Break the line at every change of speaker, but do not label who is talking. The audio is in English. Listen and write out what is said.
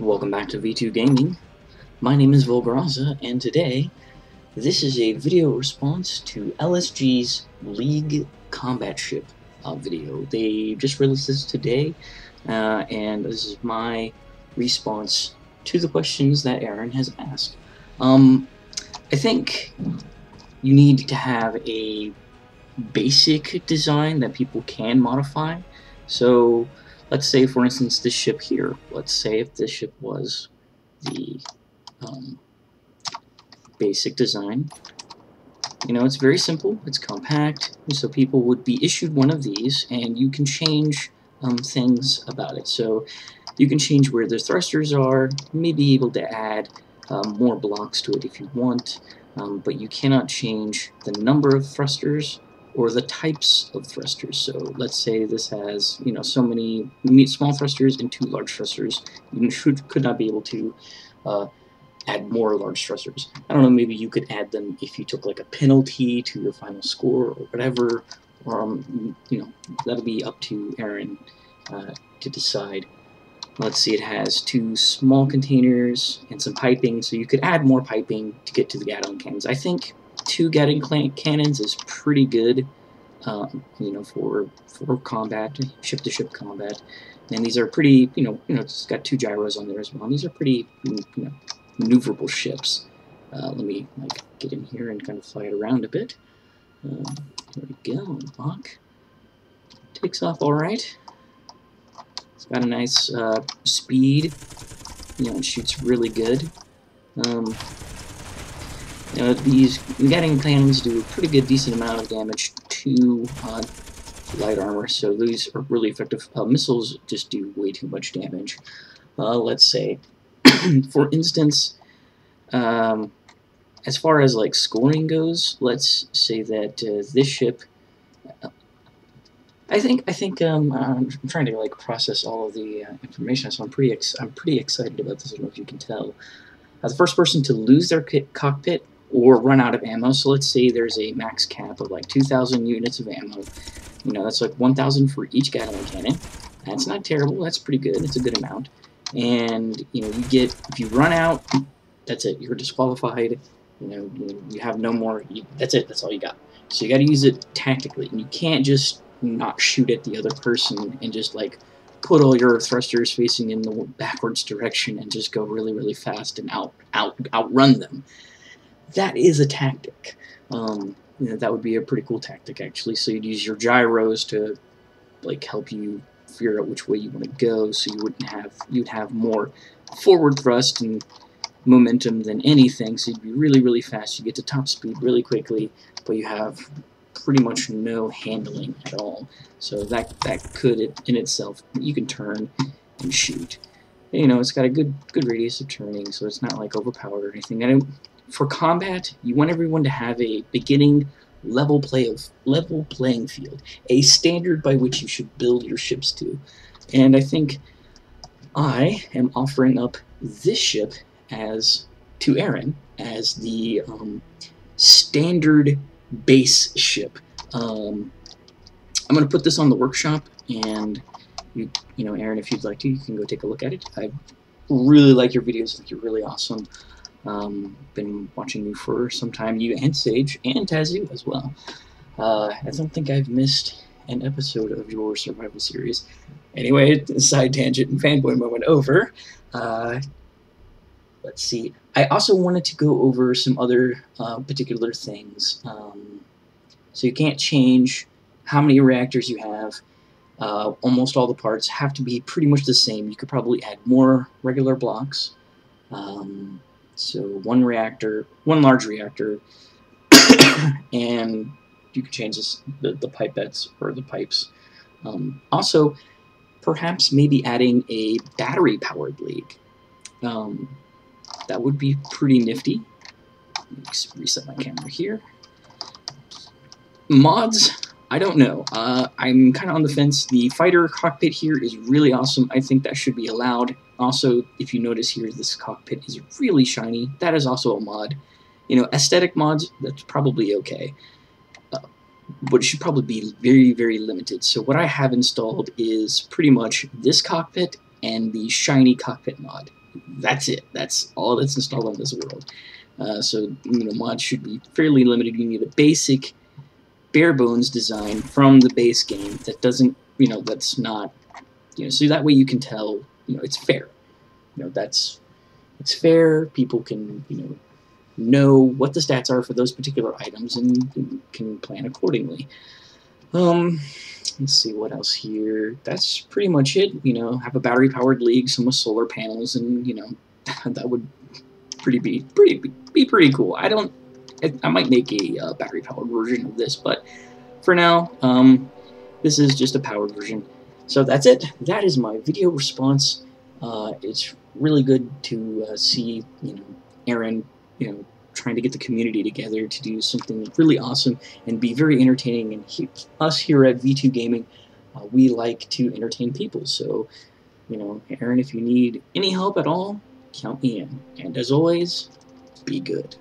Welcome back to V2 Gaming. My name is Volgraza, and today, this is a video response to LSG's League Combat Ship uh, video. They just released this today, uh, and this is my response to the questions that Aaron has asked. Um, I think you need to have a basic design that people can modify. So, let's say for instance this ship here. Let's say if this ship was the um, basic design. You know it's very simple. It's compact so people would be issued one of these and you can change um, things about it. So you can change where the thrusters are you may be able to add um, more blocks to it if you want um, but you cannot change the number of thrusters or the types of thrusters. So let's say this has, you know, so many small thrusters and two large thrusters. You should, could not be able to uh, add more large thrusters. I don't know, maybe you could add them if you took like a penalty to your final score or whatever. Or, um, you know, that'll be up to Aaron uh, to decide. Let's see, it has two small containers and some piping, so you could add more piping to get to the Gatling cannons. I think two Gatling cannons is pretty good, um, you know, for for combat, ship-to-ship -ship combat. And these are pretty, you know, you know, it's got two gyros on there as well. And these are pretty, you know, maneuverable ships. Uh, let me like get in here and kind of fly it around a bit. Uh, there we go. Lock takes off all right. It's got a nice uh, speed. You know, it shoots really good. Um, you know, these Gatling cannons do a pretty good, decent amount of damage to uh, light armor, so these are really effective. Uh, missiles just do way too much damage. Uh, let's say, for instance, um, as far as like scoring goes, let's say that uh, this ship. Uh, I think I think um, I'm trying to like process all of the uh, information, so I'm pretty I'm pretty excited about this. I don't know if you can tell. the first person to lose their cockpit or run out of ammo. So let's say there's a max cap of like 2,000 units of ammo. You know, that's like 1,000 for each Gatling cannon. That's not terrible. That's pretty good. It's a good amount. And, you know, you get, if you run out, that's it. You're disqualified. You know, you, have no more, you, that's it. That's all you got. So you got to use it tactically. And you can't just not shoot at the other person and just, like, put all your thrusters facing in the backwards direction and just go really, really fast and out, out, outrun them that is a tactic. Um, you know, that would be a pretty cool tactic, actually. So you'd use your gyros to, like, help you figure out which way you want to go, so you wouldn't have, you'd have more forward thrust and momentum than anything, so you'd be really, really fast. You get to top speed really quickly, but you have pretty much no handling at all. So that that could in itself, you can turn and shoot. You know, it's got a good good radius of turning, so it's not like overpowered or anything. I don't for combat, you want everyone to have a beginning level play of level playing field, a standard by which you should build your ships to. And I think I am offering up this ship as to Aaron as the um, standard base ship. Um, I'm going to put this on the workshop, and you, you know, Aaron, if you'd like to, you can go take a look at it. I really like your videos; I think you're really awesome. Um, been watching you for some time, you and Sage, and Tazu as well. Uh, I don't think I've missed an episode of your survival series. Anyway, side tangent and fanboy moment over. Uh, let's see. I also wanted to go over some other uh, particular things. Um, so you can't change how many reactors you have. Uh, almost all the parts have to be pretty much the same. You could probably add more regular blocks. Um, so one reactor, one large reactor, and you can change this, the, the pipettes or the pipes. Um, also, perhaps maybe adding a battery-powered league. Um, that would be pretty nifty. reset my camera here. Mods, I don't know. Uh, I'm kind of on the fence. The fighter cockpit here is really awesome. I think that should be allowed. Also, if you notice here, this cockpit is really shiny. That is also a mod. You know, aesthetic mods, that's probably okay. Uh, but it should probably be very, very limited. So what I have installed is pretty much this cockpit and the shiny cockpit mod. that's it. That's all that's installed on this world. Uh, so you know, mods should be fairly limited. You need a basic, bare bones design from the base game that doesn't, you know, that's not, you know, so that way you can tell, you know, it's fair. You know, that's it's fair. People can, you know, know what the stats are for those particular items and, can plan accordingly. Um, let's see what else here. That's pretty much it. You know, have a battery-powered league, some with solar panels, and you know, that would pretty be pretty be pretty cool. I don't. I, might make a uh, battery-powered version of this, but for now, um, this is just a powered version. So that's it. That is my video response. Uh, it's really good to uh, see, you know, Aaron, you know, trying to get the community together to do something really awesome and be very entertaining. And he, us here at V2 Gaming, uh, we like to entertain people. So, you know, Aaron, if you need any help at all, count me in. And as always, be good.